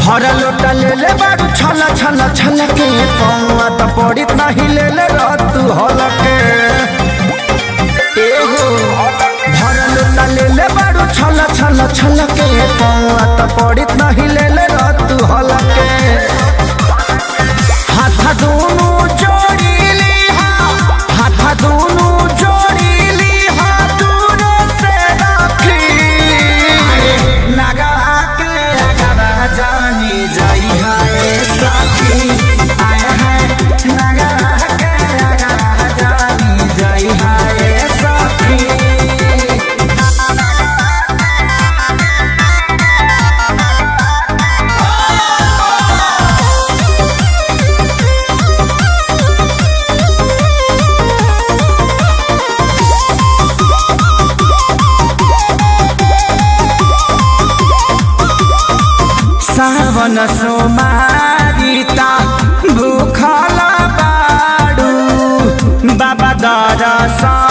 भरा लोटा ले ले बारू छला छला के पौआ त पड़ित नहीं ले ले रतु हलके पड़ित नहीं ले ले रतु हलके। हाथ दोनों सावन सोमारिता भूखल बाडू। बाबा दरसन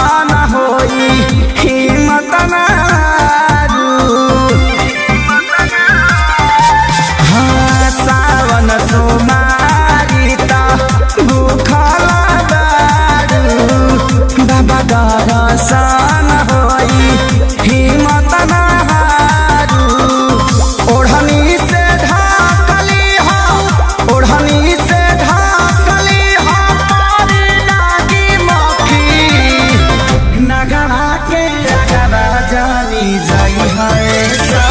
जाई है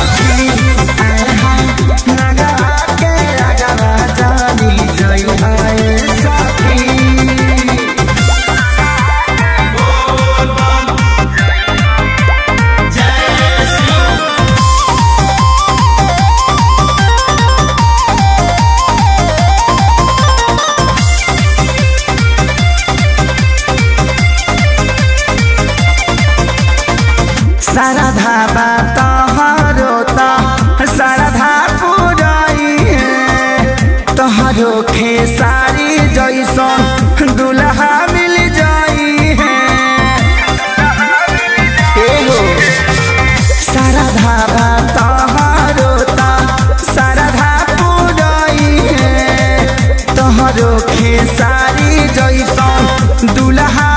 खेसारी जैसन दुल्हा मिल जाई है। एहो। शारदा सारा त शारदा है। तहरो खेसारी जैसन दुल्हा